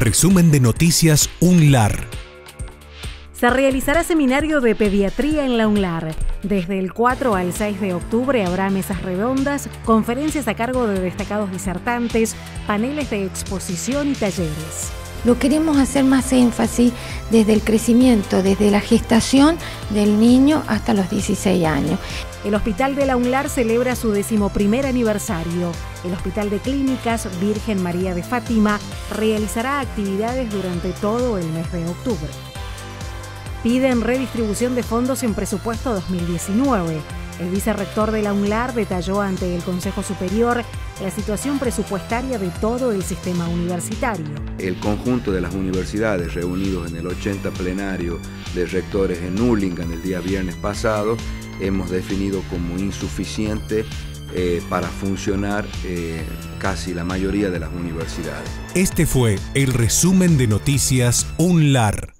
Resumen de Noticias UNLAR. Se realizará seminario de pediatría en la UNLAR. Desde el 4 al 6 de octubre habrá mesas redondas, conferencias a cargo de destacados disertantes, paneles de exposición y talleres. Lo queremos hacer más énfasis desde el crecimiento, desde la gestación del niño hasta los 16 años. El Hospital de la UNLAR celebra su decimoprimer aniversario. El Hospital de Clínicas Virgen María de Fátima realizará actividades durante todo el mes de octubre. Piden redistribución de fondos en presupuesto 2019. El vicerrector de la UNLAR detalló ante el Consejo Superior la situación presupuestaria de todo el sistema universitario. El conjunto de las universidades reunidos en el 80 plenario de rectores en Nullingan el día viernes pasado, hemos definido como insuficiente eh, para funcionar eh, casi la mayoría de las universidades. Este fue el resumen de Noticias UNLAR.